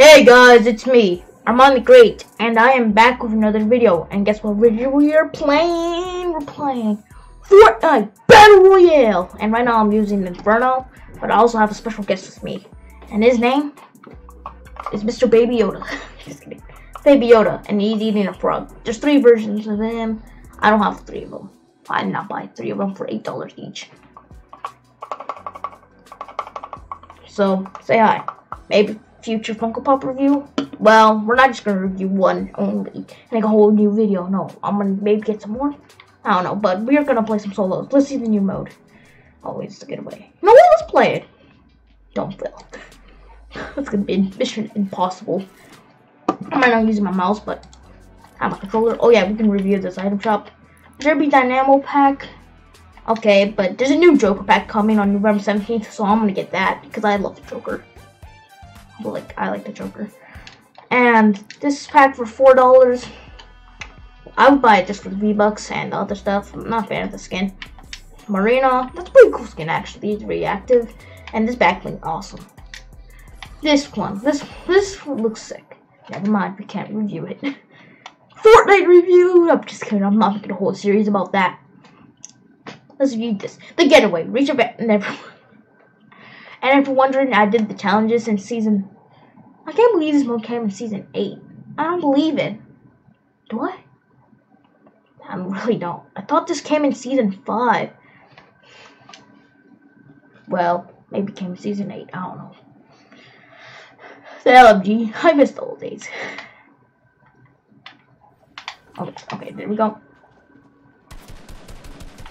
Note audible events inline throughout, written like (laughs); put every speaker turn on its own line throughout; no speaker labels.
Hey guys, it's me, Arman the Great, and I am back with another video. And guess what video we are playing? We're playing Fortnite Battle Royale. And right now I'm using Inferno, but I also have a special guest with me. And his name is Mr. Baby Yoda. (laughs) Just kidding. Baby Yoda, and he's eating a frog. There's three versions of him. I don't have three of them. I did not buy three of them for $8 each. So, say hi. Maybe future Funko Pop review. Well, we're not just gonna review one only, make a whole new video. No, I'm gonna maybe get some more. I don't know, but we're gonna play some solos. Let's see the new mode. Oh, Always to get away. No, let's play it. Don't fail. (laughs) it's gonna be mission impossible. I might not using my mouse, but I have a controller. Oh yeah, we can review this item shop. Derby Dynamo pack. Okay, but there's a new Joker pack coming on November 17th, so I'm gonna get that because I love the Joker. Like I like the Joker. And this pack for four dollars. I would buy it just for the V-Bucks and other stuff. I'm not a fan of the skin. Marina, that's a pretty cool skin actually. It's reactive. And this backbling, awesome. This one, this this one looks sick. Never mind, we can't review it. (laughs) Fortnite review! I'm just kidding, I'm not making a whole series about that. Let's view this. The getaway. Reach a. Never. And if you're wondering, I did the challenges in season. I can't believe this mode came in season 8. I don't believe it. Do I? I really don't. I thought this came in season 5. Well, maybe came in season 8. I don't know. The LMG. (laughs) I missed the old days. Okay, okay, there we go.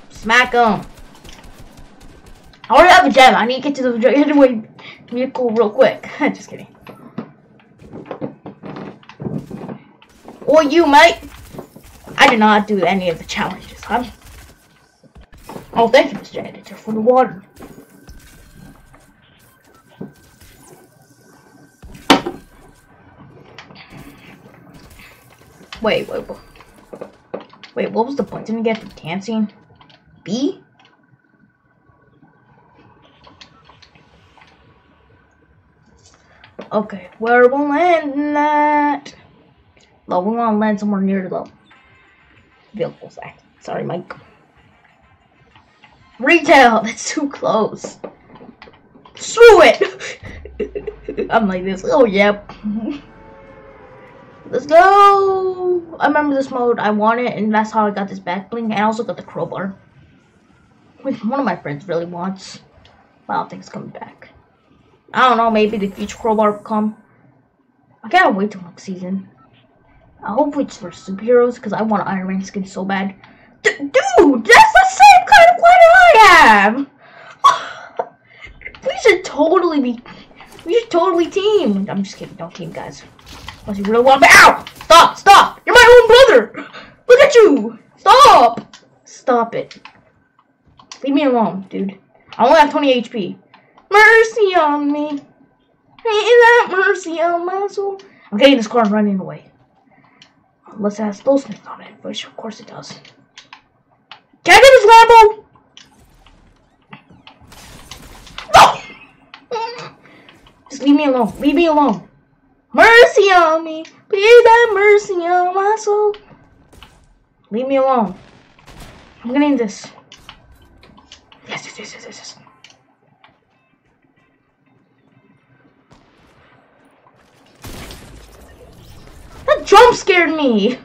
Smack him. I already have a gem. I need to get to the (laughs) getaway vehicle real quick. (laughs) Just kidding. Or you, mate. I did not do any of the challenges. I'm... Oh, thank you, Mr. Editor, for the water. Wait, wait, wait. Wait, what was the point? Didn't get the dancing? B? Okay, where we land at? Well, we want to land somewhere near the vehicle sack. Ah, sorry, Mike. Retail! (laughs) That's too close. Screw it! (laughs) I'm like this. Oh, yep. (laughs) Let's go! I remember this mode. I want it, and that's how I got this back bling. And I also got the crowbar. Which one of my friends really wants. But I don't think it's coming back. I don't know, maybe the future crowbar will come. I can't wait till next season. I hope it's for superheroes, because I want Iron Man skin so bad. D dude, that's the same kind of glider I have! (sighs) we should totally be, we should totally team. I'm just kidding, don't team, guys. Unless you really want to Ow! Stop, stop! You're my own brother! Look at you! Stop! Stop it. Leave me alone, dude. I only have 20 HP. Mercy on me. Ain't that mercy on my soul? I'm getting this car running away. Unless it has Smith on it, which of course it does. Can I get this Lambo? No! Just leave me alone. Leave me alone. Mercy on me. Please have mercy on my soul. Leave me alone. I'm getting this. Yes, yes, yes, yes, yes. Jump scared me.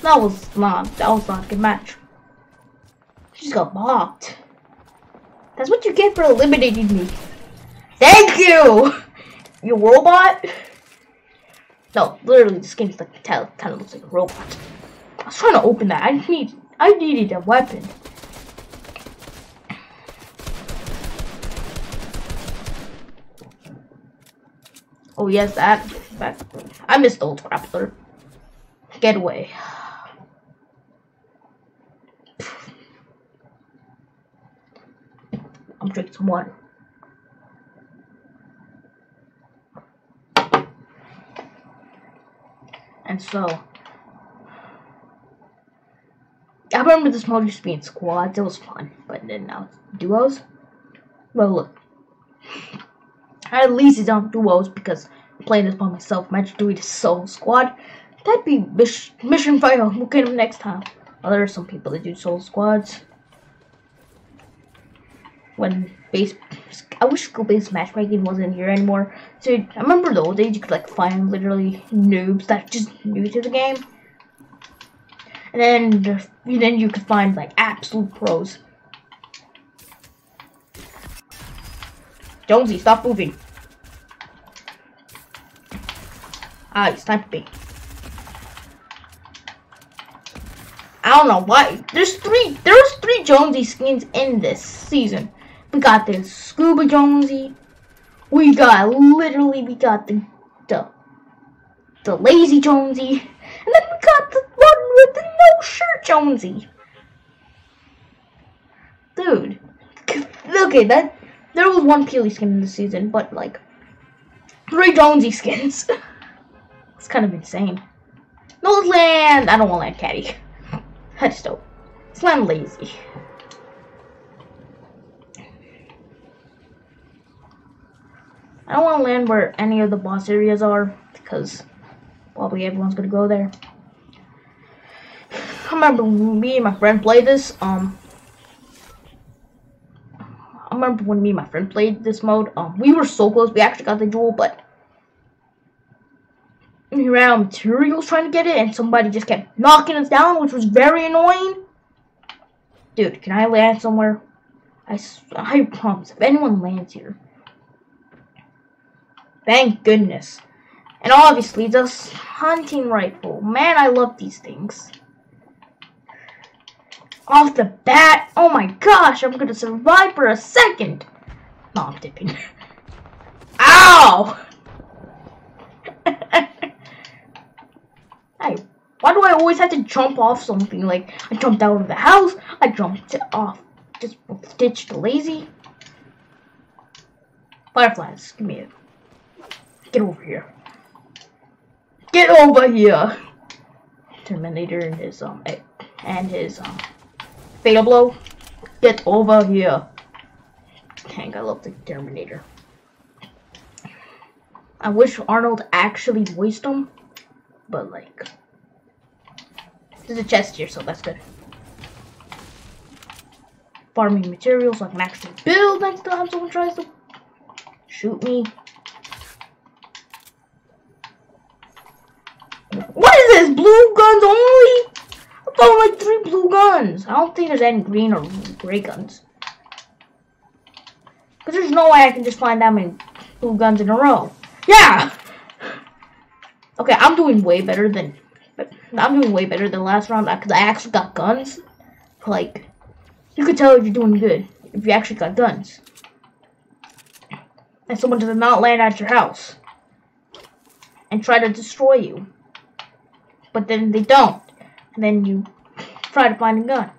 That was not, that was not a good match. She just got blocked. That's what you get for eliminating me. Thank you! You robot? No, literally, this game's like kind of looks like a robot. I was trying to open that. I need, I needed a weapon. Oh yes, that. that I missed old grappler. Get away. I'm drinking some water. And so, I remember this mode used to be in squads. It was fun, but then now duos. Well, look. At least it's on duos because playing this by myself. Imagine doing a solo squad. That'd be mission, mission fail. We'll get him next time. Well, there are some people that do solo squads. When base, I wish skill-based matchmaking wasn't here anymore. So I remember the old days you could like find literally noobs that just new to the game, and then then you could find like absolute pros. Jonesy, stop moving. Ah, time to be. I don't know why. There's three. There's three Jonesy skins in this season. We got the Scuba Jonesy. We got literally we got the the the Lazy Jonesy, and then we got the one with the no shirt Jonesy. Dude, okay, that there was one Peely skin in the season, but like three Jonesy skins. (laughs) it's kind of insane. No land. I don't want land caddy. (laughs) I just don't. It's land lazy. I don't want to land where any of the boss areas are because probably everyone's gonna go there. I remember me and my friend played this. Um, remember when me and my friend played this mode. Um, we were so close. We actually got the jewel, but we ran out of materials trying to get it, and somebody just kept knocking us down, which was very annoying. Dude, can I land somewhere? I, I promise, if anyone lands here, Thank goodness. And obviously, the hunting rifle. Man, I love these things. Off the bat, oh my gosh, I'm gonna survive for a second. No, I'm dipping. (laughs) Ow! (laughs) hey, why do I always have to jump off something? Like, I jumped out of the house, I jumped off, just stitched lazy. Fireflies, give me it. Get over here. Get over here! Terminator and his um and his um fatal blow. Get over here. Dang, I love the Terminator. I wish Arnold actually voiced him, but like there's a chest here, so that's good. Farming materials I can actually build next time someone tries to shoot me. What is this? Blue guns only? Found like three blue guns. I don't think there's any green or gray guns. Because there's no way I can just find that many blue guns in a row. Yeah! Okay, I'm doing way better than... I'm doing way better than last round because I actually got guns. Like, you could tell if you're doing good if you actually got guns. And someone does not land at your house and try to destroy you but then they don't. Then you try to find a gun.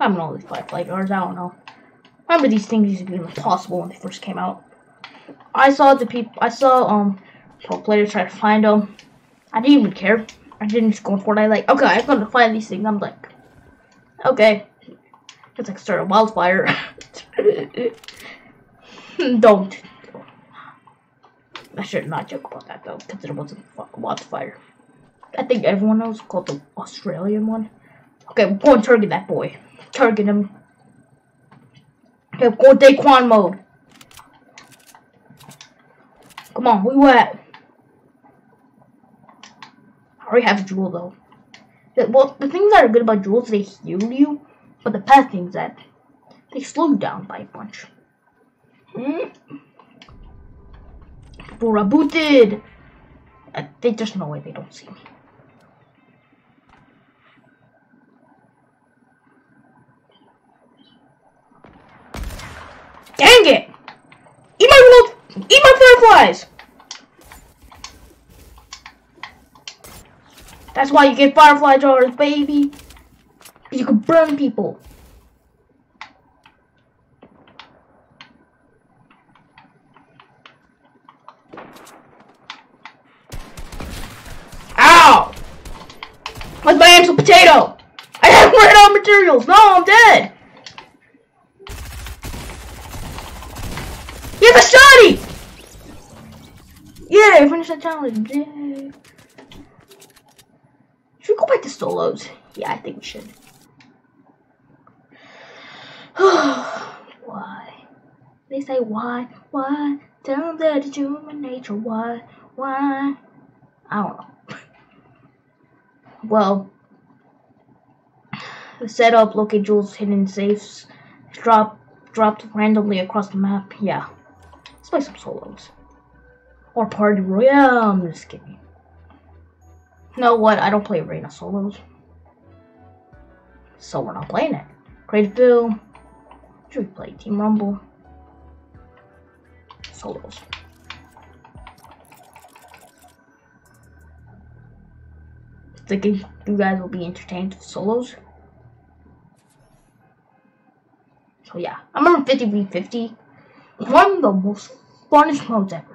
I am all these firefly guards, I don't know. Remember these things used to be impossible when they first came out. I saw the people, I saw um pro players try to find them. I didn't even care. I didn't just go for it. I like, okay, I'm gonna find these things. I'm like, okay. It's like start a wildfire. (laughs) don't. I should not joke about that though, because it wasn't a wildfire. I think everyone knows called the Australian one. Okay, we're going target that boy. Target him. Okay, go Daquan mode. Come on, we wet. I already have a jewel though. Well, the things that are good about jewels, they heal you, but the bad things that they slow you down by a bunch. Hmm? People are booted. Uh, they just know way they don't see me. Dang it! Eat my little, eat my fireflies! That's why you get firefly jars, baby. You can burn people. Ow! Where's my actual potato? I have out of materials. No, I'm dead. Get the shotty! Yeah, I finished that challenge. Should we go back to solos? Yeah, I think we should. (sighs) why? They say why, why? Tell them that it's human nature. Why, why? I don't know. (laughs) well, the setup, locate jewels, hidden safes, drop, dropped randomly across the map. Yeah, let's play some solos. Or Party Royale, I'm just kidding. Know what, I don't play Arena solos. So we're not playing it. Creative Bill. Should we play Team Rumble? Solos. Thinking you guys will be entertained with solos. So yeah, I remember 50 v 50. One of the most funnest modes ever.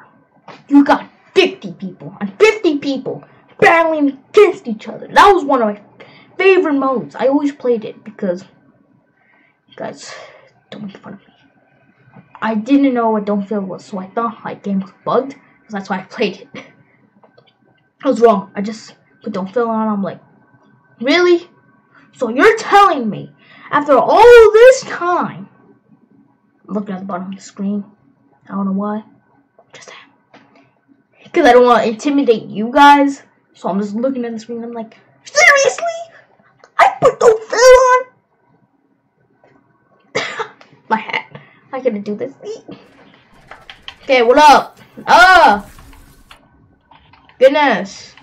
You got 50 people, and 50 people battling against each other. That was one of my favorite modes. I always played it because, guys, don't make fun of me. I didn't know what Don't Fail was, so I thought my game was bugged, that's why I played it. (laughs) I was wrong. I just put Don't Fail on. I'm like, really? So you're telling me, after all this time, I'm looking at the bottom of the screen. I don't know why. Because I don't want to intimidate you guys. So I'm just looking at the screen. I'm like, seriously? I put Don't Fail on. (coughs) My hat. I gotta do this. Okay, what up? Ah! Goodness.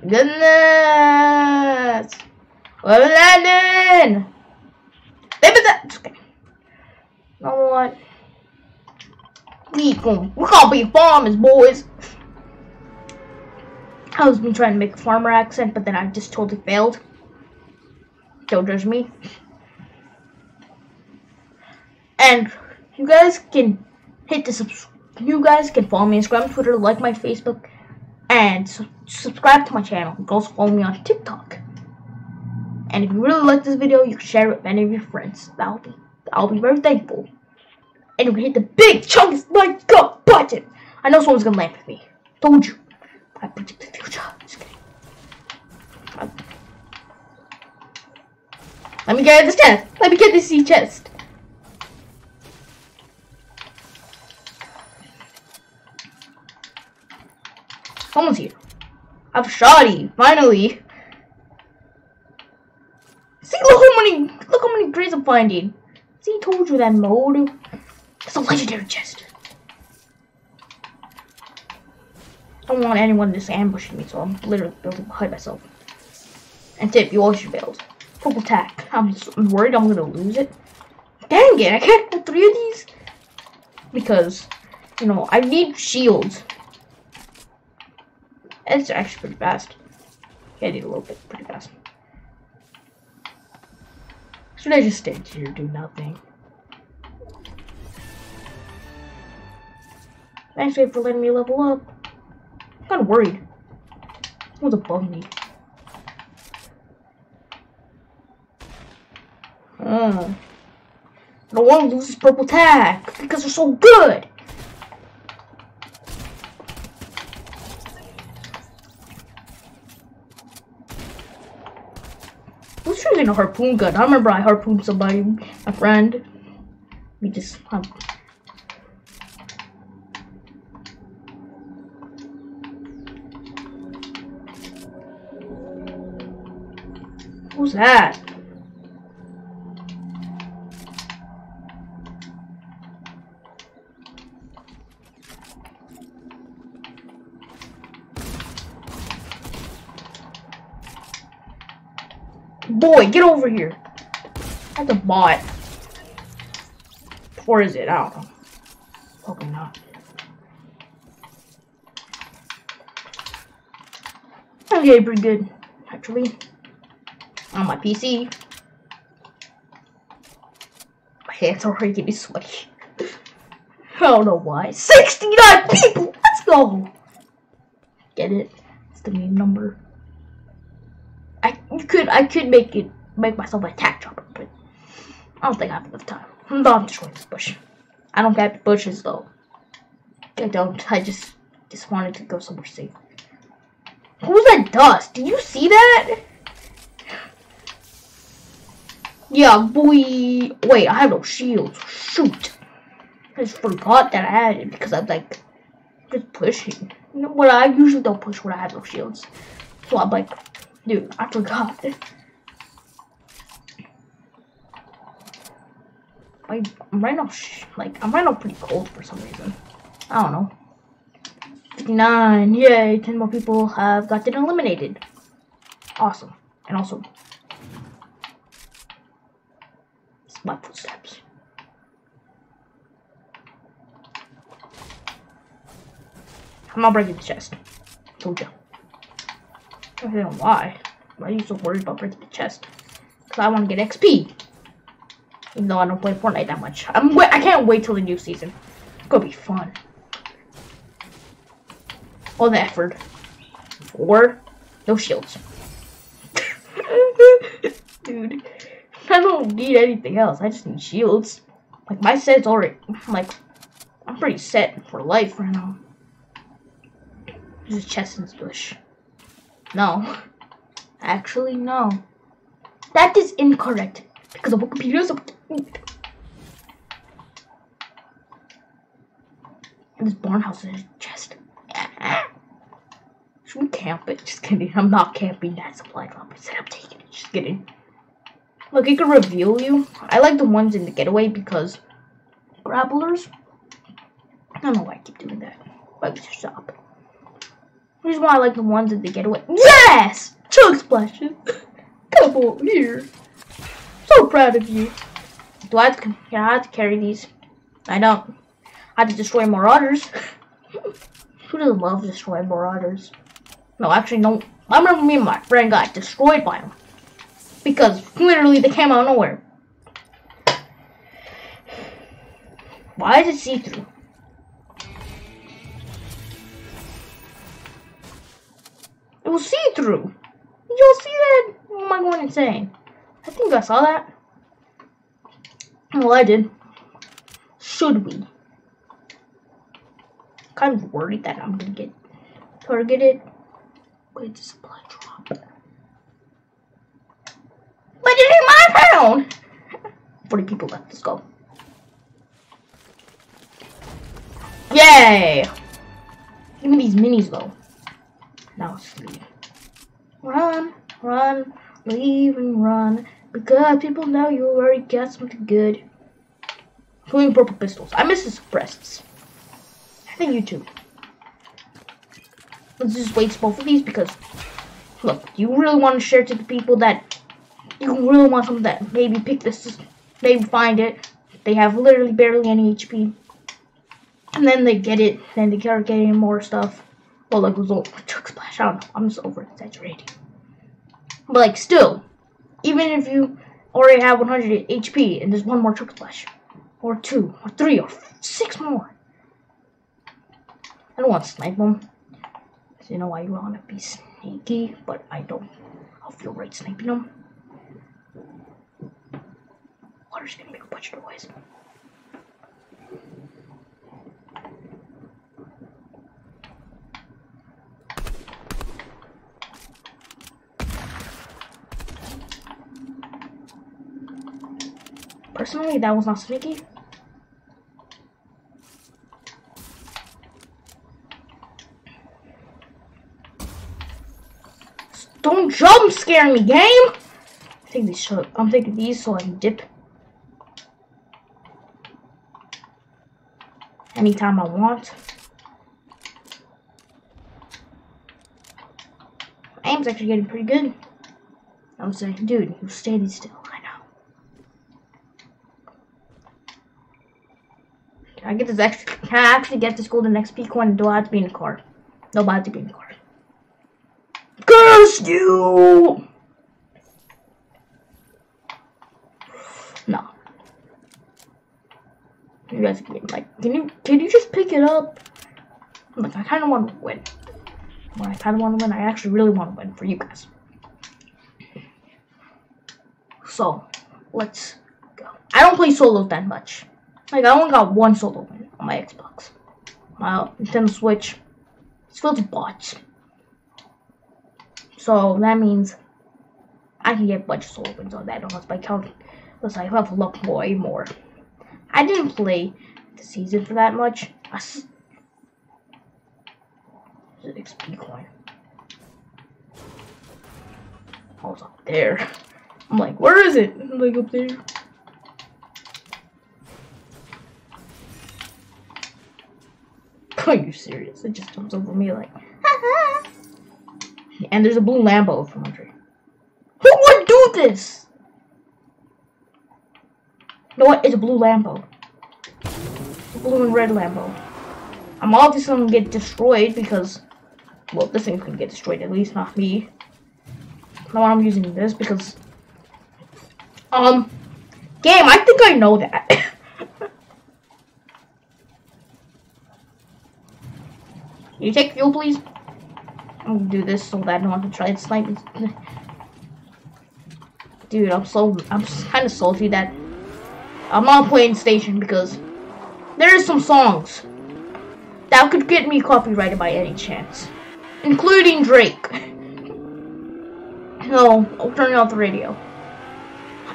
Goodness. What is happening? Baby, that's okay. You know what? We gonna, we gonna be farmers, boys. I was been trying to make a farmer accent, but then I just totally failed. Don't judge me. And you guys can hit the subscribe. You guys can follow me on Instagram, Twitter, like my Facebook, and su subscribe to my channel. You can also follow me on TikTok. And if you really like this video, you can share it with any of your friends. That'll be I'll be very thankful. And you can hit the big chunky like up button. I know someone's gonna laugh at me. Told you. I predict the future. Just kidding. Let me get this chest. Let me get this sea chest. Someone's here. I've shotty, finally. See, look how many, look how many grades I'm finding. See, told you that mode. It's a legendary chest. I don't want anyone just ambushing me, so I'm literally building behind myself. And tip, you always should build. Purple tack. I'm, I'm worried I'm gonna lose it. Dang it, I can't get three of these. Because, you know, I need shields. It's actually pretty fast. Yeah, I need a little bit pretty fast. Should I just stand here do nothing? Thanks, babe, for letting me level up. Kind of worried. Someone's above me. Uh, I don't want to lose this purple tag because they're so good. Who's using a harpoon gun? I remember I harpooned somebody, my friend. We just um, Who's that? Boy, get over here. That's a bot. Or is it? I don't know. Probably not. Okay, pretty good, actually on my PC. My hands are already getting sweaty. (laughs) I don't know why. 69 people! Let's go! Get it? It's the main number. I could I could make it make myself a attack chopper, but I don't think I have enough time. I'm not destroying this bush. I don't get bushes though. I don't. I just just wanted to go somewhere safe. What was that dust? Did you see that? Yeah, boy. Wait, I have no shields. Shoot. I just forgot that I had it because I'm like just pushing. You know what? I usually don't push when I have no shields. So I'm like, dude, I forgot. I, I'm right now, like, I'm right now pretty cold for some reason. I don't know. 59, yay, 10 more people have gotten eliminated. Awesome. And also, it's my footsteps. I'm not breaking the chest. Told you. I don't know why. Why are you so worried about breaking the chest? Because I want to get XP. Even though I don't play Fortnite that much. I'm I can't wait till the new season. It's gonna be fun. All the effort. Four. No shields. (laughs) Dude. I don't need anything else. I just need shields. Like my set's already like I'm pretty set for life right now. There's a chest in this bush. No. Actually no. That is incorrect. Because the Wikipedia is a and this barn house is a chest. (laughs) Should we camp it? Just kidding. I'm not camping that supply drop. I said I'm taking it. Just kidding. Look, it can reveal you. I like the ones in the getaway because grapplers. I don't know why I keep doing that. But we should stop. The reason why I like the ones in the getaway. Yes! Chug splashes. Come over here. So proud of you. Do I have to, yeah, I have to carry these? I don't. I have to destroy marauders. Who doesn't love destroying marauders? No, actually, no. I remember me and my friend got destroyed by them. Because literally they came out of nowhere. Why is it see-through? It was see-through. You'll see that? Oh, am I going insane? I think I saw that. Well, I did. Should we? Kind of worried that I'm gonna get targeted. Wait, supply drop. But it is my town! 40 people left, let's go. Yay! Give me these minis though. Now let's. Run, run, leave and run. Because people know you already got something good. Including purple pistols. I miss the suppresseds. I think you too. Let's just waste both of these because, look, you really want to share to the people that you really want something that maybe pick this, maybe find it. They have literally barely any HP. And then they get it, then they start getting more stuff. Well, like, result, (laughs) chug splash, I don't know. I'm just over exaggerating. But, like, still, even if you already have 100 HP and there's one more chug splash, or two, or three, or six more. I don't want to snipe them. You know I want to be sneaky, but I don't. I'll feel right sniping them. Water's gonna make a bunch of noise. Personally, that was not sneaky. Don't jump scare me, game! I think these. I'm thinking these so I can dip. Anytime I want. aim's actually getting pretty good. I was saying, dude, you're standing still. I know. Can I get this extra? Can I actually get this golden XP coin? Do I have to be in the car? No, have to be in the car. Curse you! No. You guys can like, can you can you just pick it up? Like, I kind of want to win. When I kind of want to win, I actually really want to win for you guys. So, let's go. I don't play solos that much. Like, I only got one solo win on my Xbox. my Nintendo Switch is filled with bots. So that means I can get a bunch of solo wins on that unless by count unless I level up way more. I didn't play the season for that much. I s XP coin. I was up there. I'm like, where is it? I'm like up there. Are you serious? It just comes over me like, (laughs) and there's a blue Lambo from Andre. Who would do this? Know what? It's a blue Lambo. Blue and red Lambo. I'm obviously gonna get destroyed because, well, this thing's gonna get destroyed, at least not me. Now I'm using this because, um, game, I think I know that. (coughs) you take fuel, please? I'm gonna do this so that I don't have to try to snipe. (coughs) Dude, I'm so, I'm kind of salty that I'm not playing station because there are some songs that could get me copyrighted by any chance, including Drake. (laughs) No, I'll turn off the radio.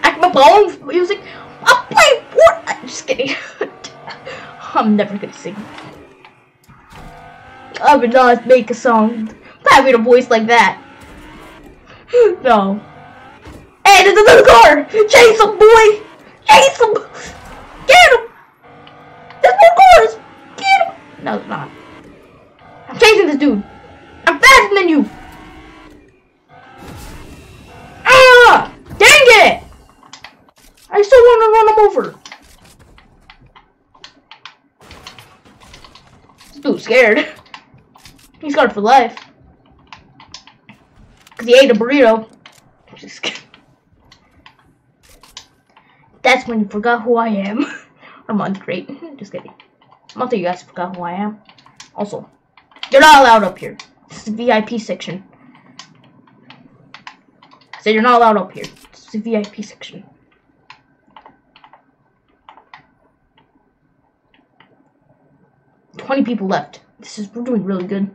I can my phone music. I'll play what? Just kidding. (laughs) I'm never gonna sing. I would not make a song having a voice like that. (laughs) no. Hey, there's another car! Chase him, boy! Chase him! Get him! There's more cars! Get him! No, it's not. I'm chasing this dude. I'm faster than you! Ah! Dang it! I still want to run him over. This dude's scared. He's scarred for life. Because he ate a burrito. Just kidding. That's when you forgot who I am. (laughs) I'm on great. (laughs) Just kidding. I'm not that you guys forgot who I am. Also, you're not allowed up here. This is the VIP section. So you're not allowed up here. This is the VIP section. Twenty people left. This is we're doing really good.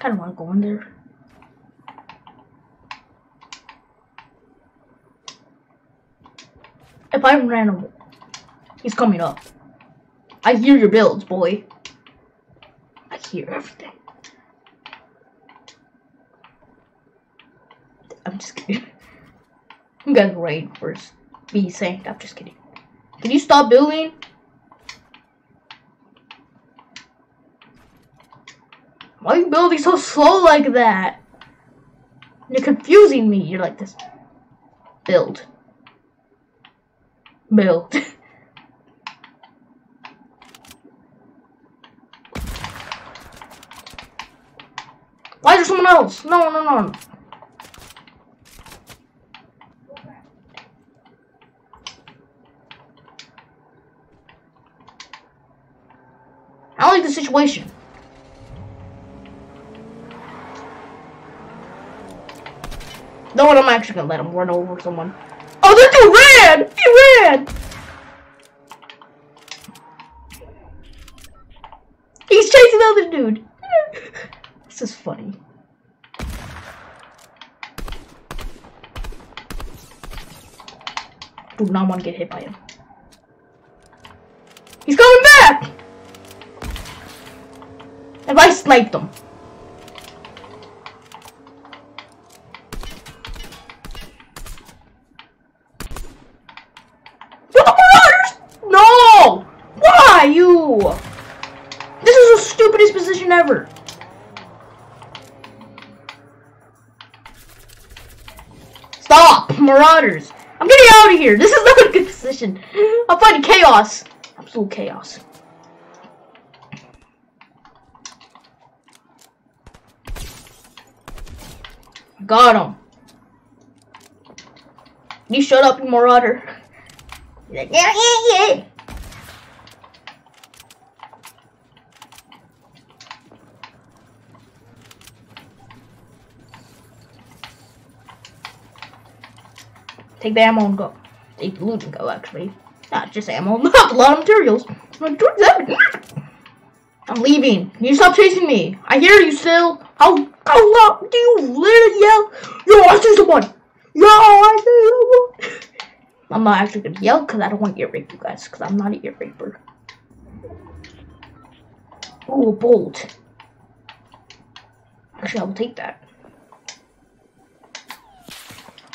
Kinda wanna go in there. If I'm random, he's coming up. I hear your builds, boy. I hear everything. I'm just kidding. (laughs) You guys right first. Be saying. I'm just kidding. Can you stop building? Why are you building so slow like that? You're confusing me. You're like this. Build. Build. (laughs) Why is there someone else? No, no, no. I don't like the situation. No, I'm actually gonna let him run over someone. Oh, this dude ran! He ran! He's chasing the other dude. (laughs) this is funny. Do not want to get hit by him. He's coming back! If I sniped him. Stop, marauders! I'm getting out of here. This is not a good position. I'm fighting chaos. Absolute chaos. Got him. You shut up, you marauder. He's (laughs) like, yeah, yeah, yeah. Take the ammo and go. Take the loot and go, actually. Not just ammo, (laughs) not a lot of materials. (laughs) I'm leaving. You stop chasing me? I hear you still. How how loud do you literally yell? Yo, I see someone. Yo, I see someone. (laughs) I'm not actually gonna yell because I don't want to ear rape you guys because I'm not an ear raper. Oh, bolt. Actually, I will take that.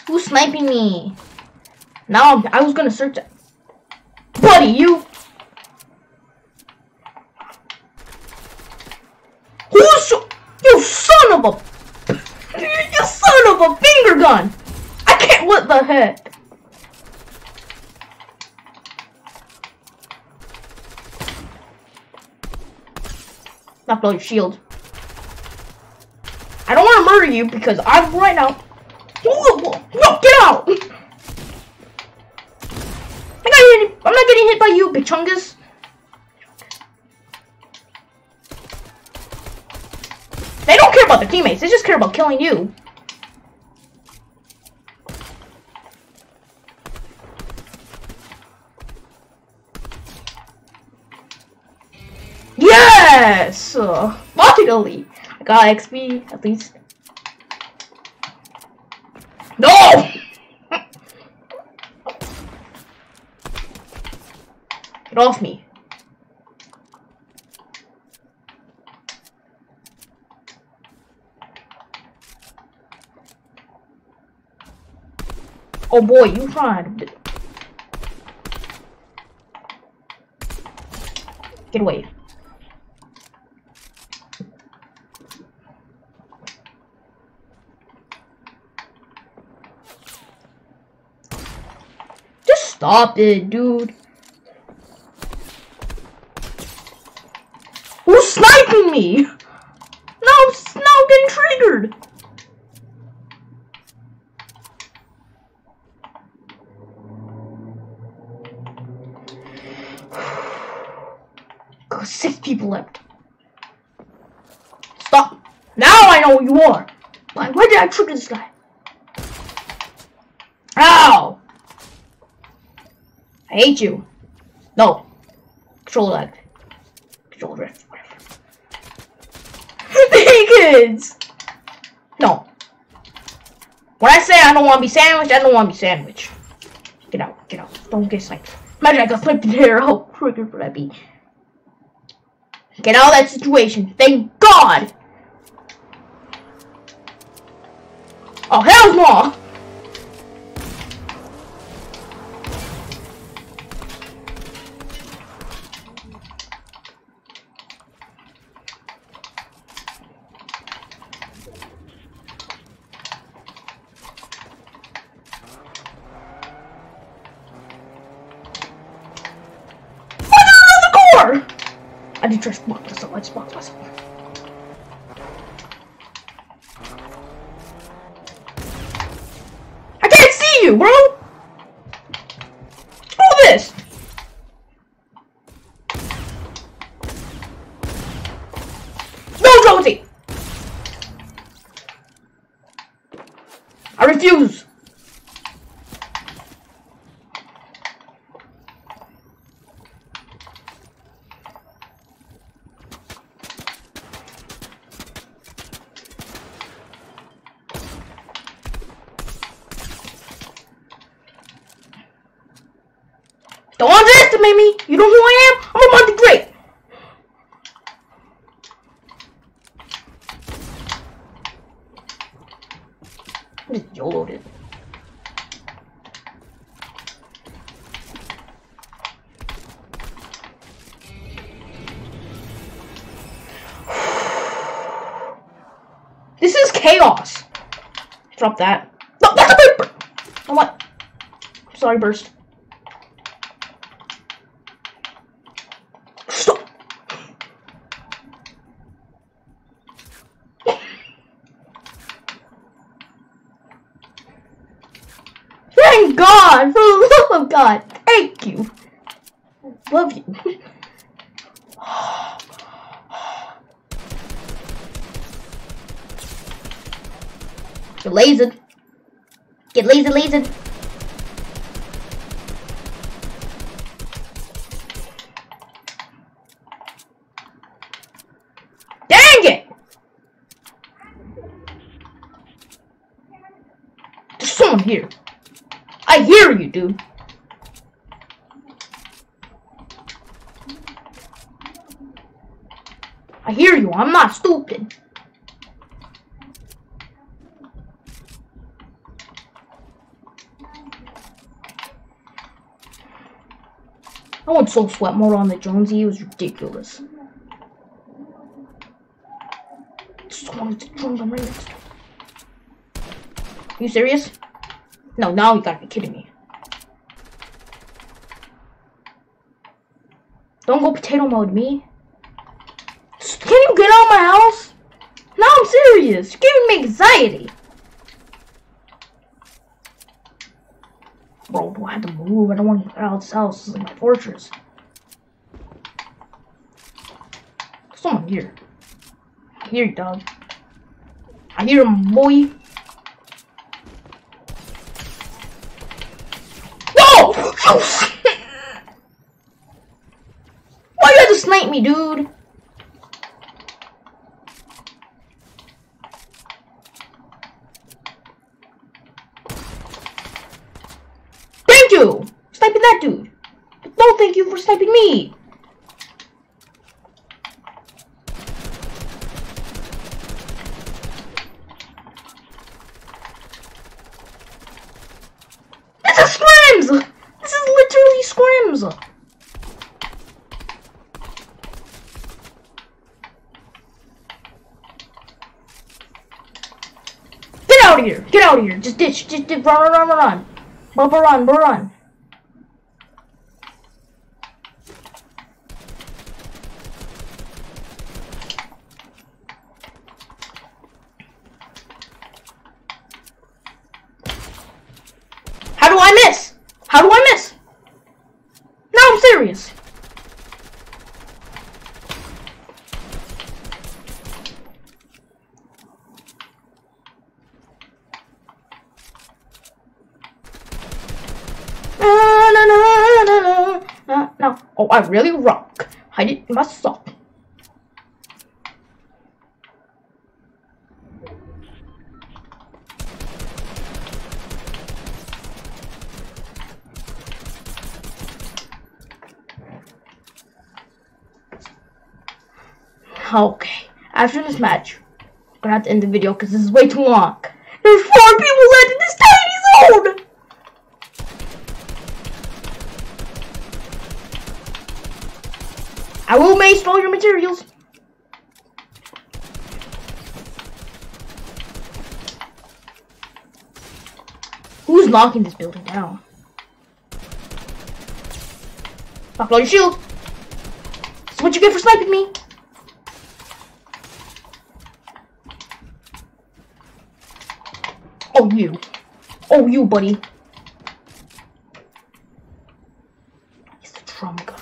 Who's sniping me? Now I was gonna search it. Buddy, you. Who's you son of a you son of a finger gun? I can't. What the heck? Knocked all your shield. I don't want to murder you because I'm right now. No, get out! I got hit. I'm not getting hit by you, big chungus. They don't care about their teammates. They just care about killing you. Yes! Uh, finally! I got XP, at least. No! Get off me. Oh boy, you trying to... Get away. Just stop it, dude. Who's sniping me? No, I'm getting triggered. (sighs) Six people left. Stop. Now I know who you are. Why, why did I trigger this guy? Ow! I hate you. No. Control that. Vegans! No. When I say I don't want to be sandwiched, I don't want to be sandwiched. Get out. Get out. Don't get sniped. Imagine I got sniped in there. (laughs) How freaking would I be? Get out of that situation. Thank God! Oh, hell's no! I did just block myself. I just blocked myself. I can't see you, bro! All this! No, Jonesy! I refuse! Don't underestimate me. You know who I am? I'm Arman the Great. Just YOLO'd it. This is chaos. Drop that. No, that's a paper. Oh, what? Sorry, burst. laser, laser. Dang it! There's someone here. I hear you, dude. I hear you. I'm not stupid. I went so sweat mode on the Jonesy, it was ridiculous. Drunk on right You serious? No, now you gotta be kidding me. Don't go potato mode me. Can you get out of my house? No, I'm serious. You're giving me anxiety. Bro, I have to move. I don't want to get out of this house. This is my fortress. Someone here. I hear you, dog. I hear him, boy. No! (laughs) Why you have to snipe me, dude? you! Sniping that dude! No, thank you for sniping me! This is scrims! This is literally scrims! Get out of here! Get out of here! Just ditch! Just, just run, run, run, run! Bubba run, Bubba run. How do I miss? How do I miss? No, I'm serious. Oh, I really rock. I my myself. Okay, after this match, I'm gonna have to end the video because this is way too long. There's four people left in this tiny zone! I will waste all your materials. Who's knocking this building down? Pop all your shield. This is what you get for sniping me. Oh, you. Oh, you, buddy. He's the drum gun.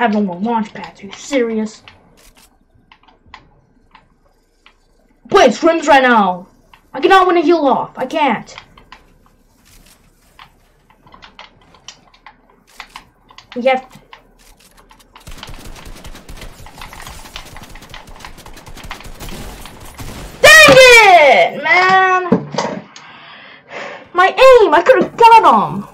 Have no more launch pads. Are you serious? Play scrims right now. I cannot win a heal off. I can't. We have. Dang it, man! My aim. I could have got him.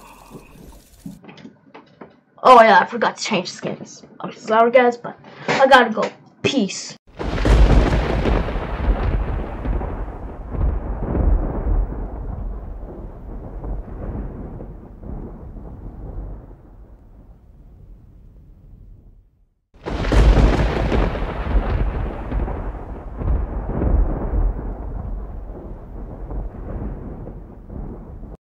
Oh yeah, I forgot to change skins. I'm sorry guys, but I gotta go. Peace.